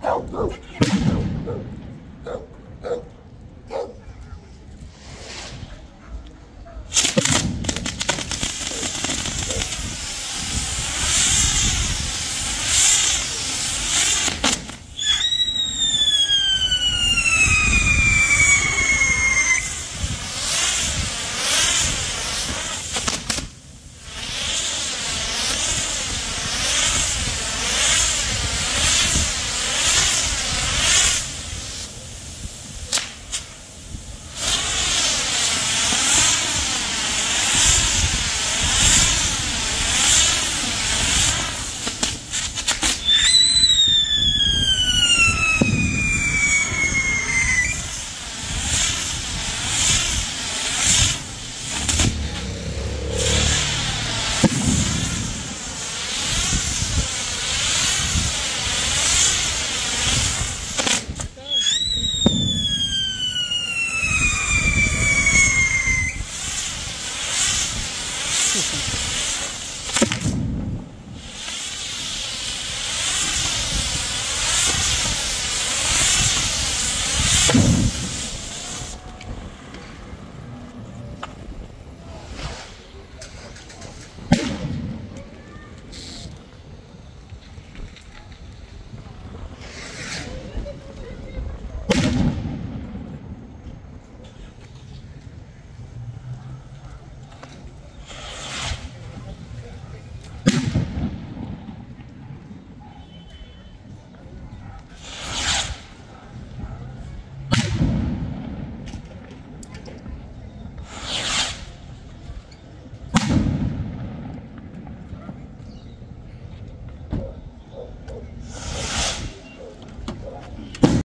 Help!